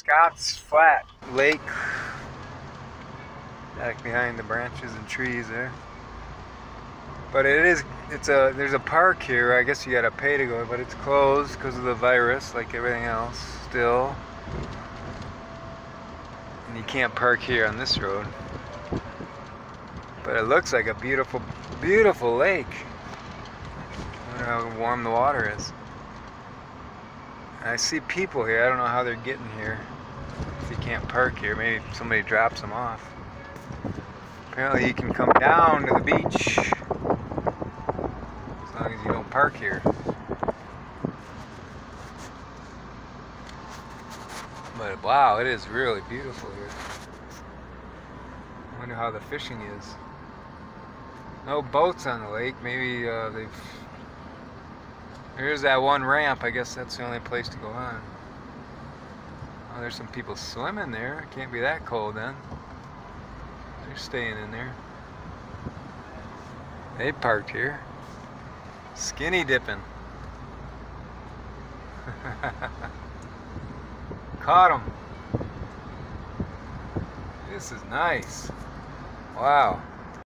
Scott's Flat Lake. Back behind the branches and trees there. But it is, it's a, there's a park here. I guess you gotta pay to go, but it's closed because of the virus, like everything else, still. And you can't park here on this road. But it looks like a beautiful, beautiful lake. I wonder how warm the water is. I see people here. I don't know how they're getting here. If you can't park here, maybe somebody drops them off. Apparently you can come down to the beach as long as you don't park here. But wow, it is really beautiful here. I wonder how the fishing is. No boats on the lake. Maybe uh, they've Here's that one ramp. I guess that's the only place to go on. Oh, there's some people swimming there. It can't be that cold then. They're staying in there. They parked here. Skinny dipping. Caught them. This is nice. Wow.